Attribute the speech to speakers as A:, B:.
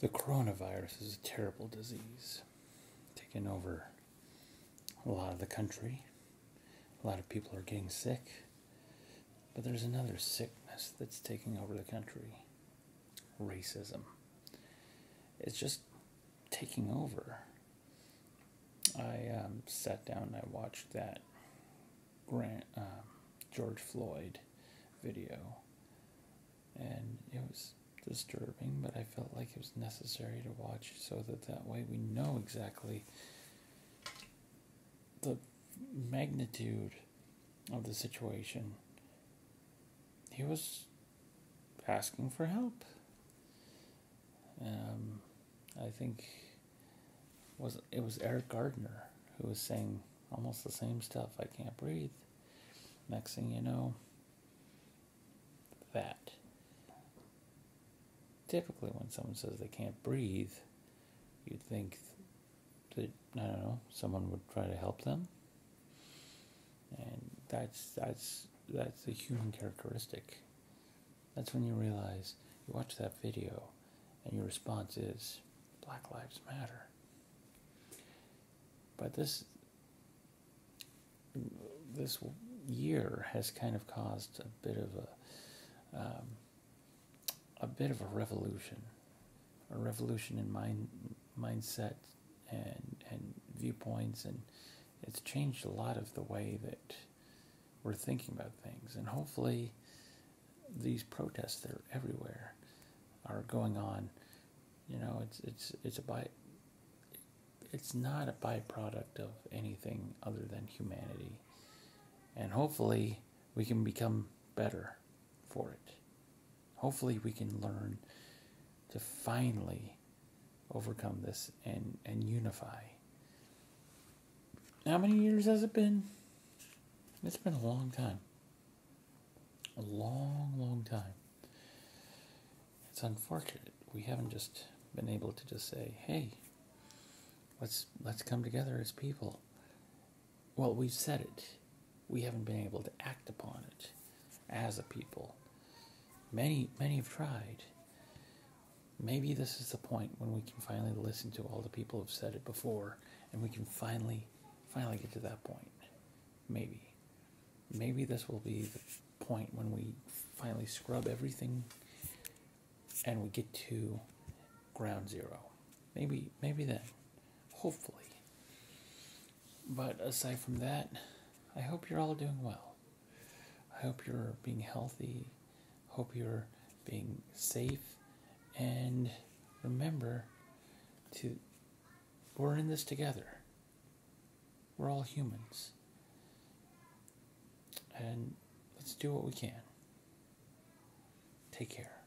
A: The coronavirus is a terrible disease, taking over a lot of the country. A lot of people are getting sick. But there's another sickness that's taking over the country racism. It's just taking over. I um, sat down and I watched that Grant, uh, George Floyd video, and it was disturbing, but I felt like it was necessary to watch so that that way we know exactly the magnitude of the situation. He was asking for help. Um, I think was it was Eric Gardner who was saying almost the same stuff. I can't breathe. Next thing you know, that typically when someone says they can't breathe, you'd think that I don't know someone would try to help them, and that's that's that's a human characteristic. That's when you realize you watch that video, and your response is Black Lives Matter. But this this year has kind of caused a bit of a um, a bit of a revolution, a revolution in mind mindset and and viewpoints, and it's changed a lot of the way that we're thinking about things, and hopefully these protests that are everywhere are going on. You know, it's it's it's a by it's not a byproduct of anything other than humanity. And hopefully we can become better for it. Hopefully we can learn to finally overcome this and, and unify. How many years has it been? It's been a long time. A long, long time. It's unfortunate we haven't just been able to just say, hey, let's let's come together as people. Well, we've said it. We haven't been able to act upon it as a people. Many many have tried. Maybe this is the point when we can finally listen to all the people who've said it before and we can finally finally get to that point. Maybe. Maybe this will be the point when we finally scrub everything and we get to ground zero. Maybe maybe then. Hopefully. But aside from that, I hope you're all doing well. I hope you're being healthy. Hope you're being safe. And remember to, we're in this together. We're all humans. And let's do what we can. Take care.